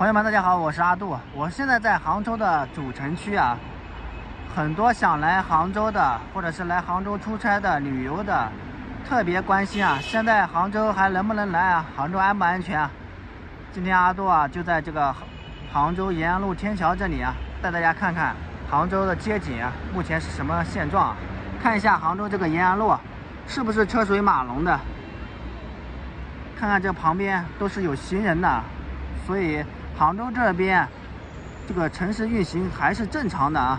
朋友们，大家好，我是阿杜。我现在在杭州的主城区啊，很多想来杭州的，或者是来杭州出差的、旅游的，特别关心啊，现在杭州还能不能来啊？杭州安不安全啊？今天阿杜啊，就在这个杭州延安路天桥这里啊，带大家看看杭州的街景啊，目前是什么现状？看一下杭州这个延安路，是不是车水马龙的？看看这旁边都是有行人的，所以。杭州这边，这个城市运行还是正常的啊。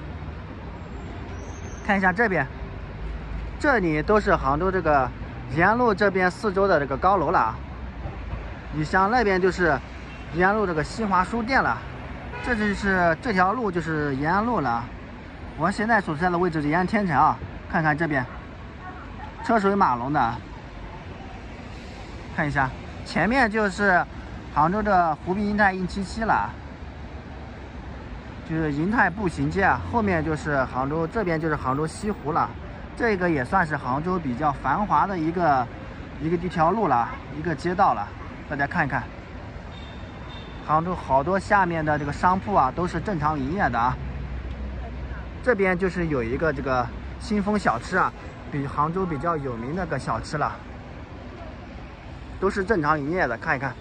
看一下这边，这里都是杭州这个延安路这边四周的这个高楼了啊。你像那边就是延安路这个新华书店了，这就是这条路就是延安路了。我现在所在的位置是延安天城啊。看看这边，车水马龙的。看一下，前面就是。杭州的湖滨银泰177了，就是银泰步行街啊，后面就是杭州这边就是杭州西湖了，这个也算是杭州比较繁华的一个一个一条路了，一个街道了，大家看一看，杭州好多下面的这个商铺啊都是正常营业的啊，这边就是有一个这个新丰小吃啊，比杭州比较有名的个小吃了，都是正常营业的，看一看。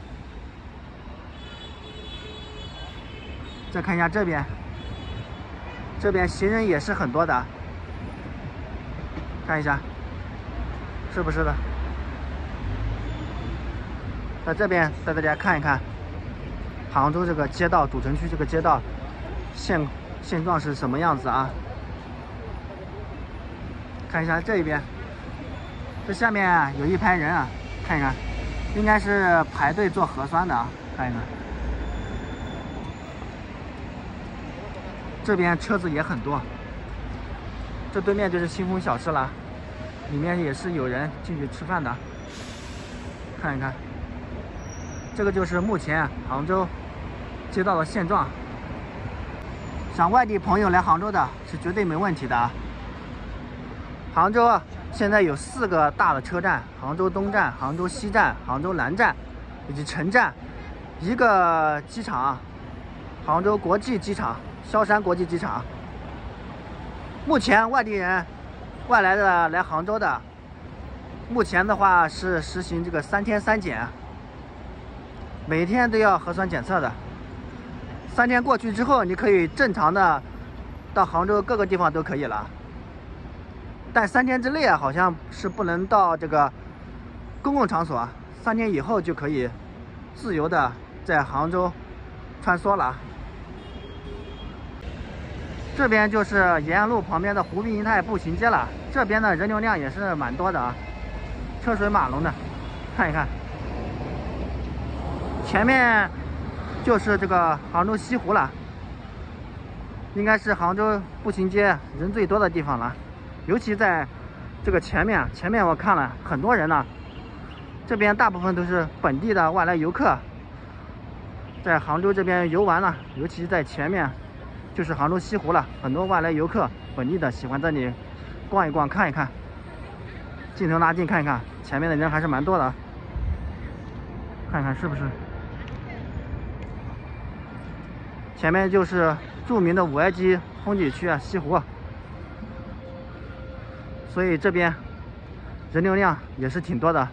再看一下这边，这边行人也是很多的，看一下，是不是的？在这边带大家看一看，杭州这个街道主城区这个街道现现状是什么样子啊？看一下这一边，这下面有一排人啊，看一看，应该是排队做核酸的啊，看一看。这边车子也很多，这对面就是新丰小吃了，里面也是有人进去吃饭的。看一看，这个就是目前杭州街道的现状。想外地朋友来杭州的是绝对没问题的。杭州现在有四个大的车站：杭州东站、杭州西站、杭州南站以及城站，一个机场，杭州国际机场。萧山国际机场，目前外地人、外来的来杭州的，目前的话是实行这个三天三检，每天都要核酸检测的。三天过去之后，你可以正常的到杭州各个地方都可以了。但三天之内啊，好像是不能到这个公共场所，三天以后就可以自由的在杭州穿梭了。这边就是延安路旁边的湖滨银泰步行街了，这边的人流量也是蛮多的啊，车水马龙的，看一看。前面就是这个杭州西湖了，应该是杭州步行街人最多的地方了，尤其在这个前面，前面我看了很多人呢，这边大部分都是本地的外来游客，在杭州这边游玩呢，尤其在前面。就是杭州西湖了，很多外来游客、本地的喜欢这里逛一逛、看一看。镜头拉近看一看，前面的人还是蛮多的，看看是不是？前面就是著名的五 A 级风景区啊，西湖。所以这边人流量也是挺多的。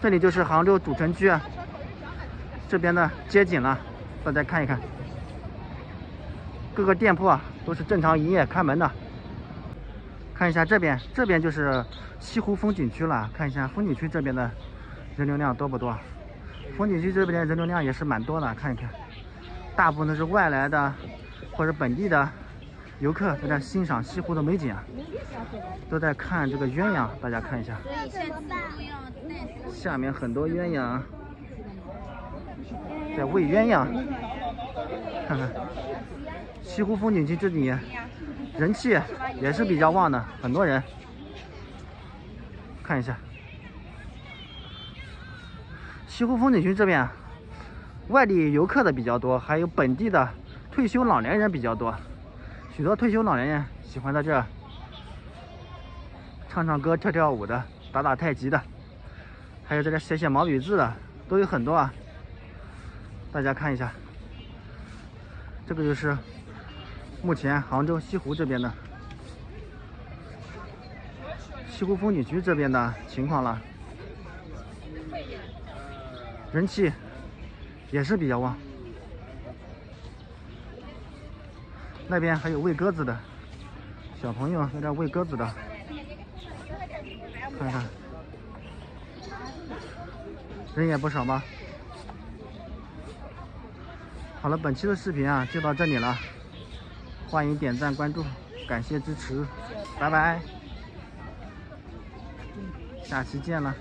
这里就是杭州主城区，这边的街景了，大家看一看。各个店铺啊都是正常营业开门的。看一下这边，这边就是西湖风景区了。看一下风景区这边的人流量多不多？风景区这边人流量也是蛮多的。看一看，大部分都是外来的或者本地的游客在这欣赏西湖的美景啊，都在看这个鸳鸯。大家看一下，下面很多鸳鸯在喂鸳鸯，看看。西湖风景区这里人气也是比较旺的，很多人看一下。西湖风景区这边外地游客的比较多，还有本地的退休老年人比较多，许多退休老年人喜欢在这唱唱歌、跳跳舞的，打打太极的，还有在这写写毛笔字的，都有很多啊。大家看一下，这个就是目前杭州西湖这边的西湖风景区这边的情况了，人气也是比较旺。那边还有喂鸽子的小朋友，在这喂鸽子的，看看，人也不少吧。好了，本期的视频啊就到这里了，欢迎点赞关注，感谢支持，拜拜，下期见了。